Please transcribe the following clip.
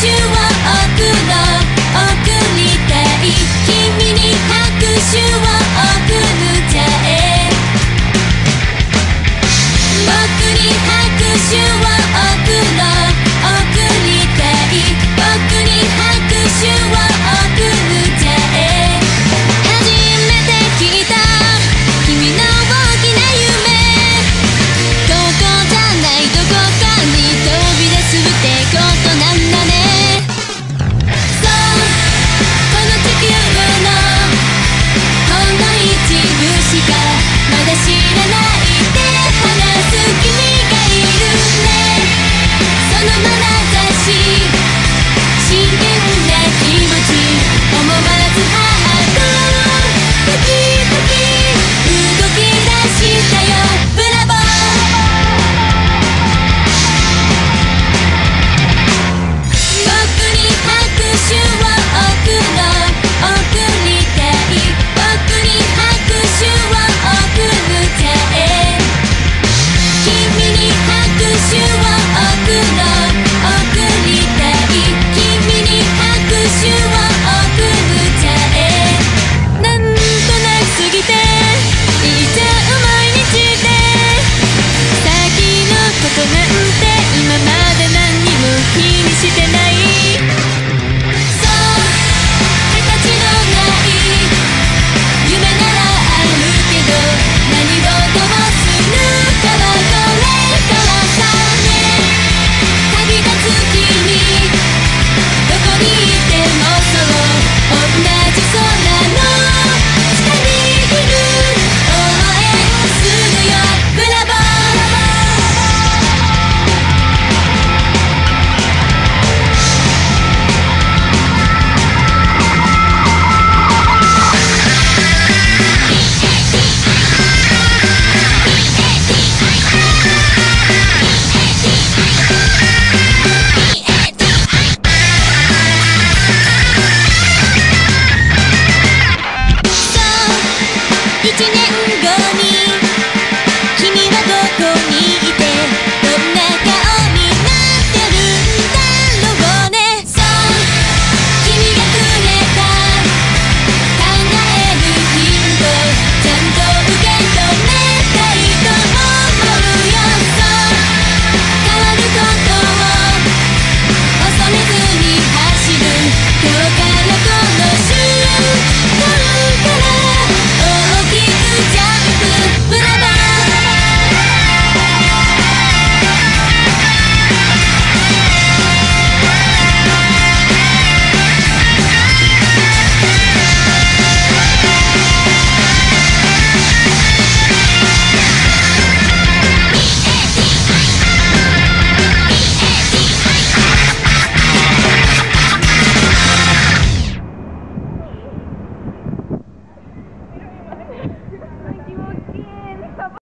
手を送りたい君に拍手をの眼差し。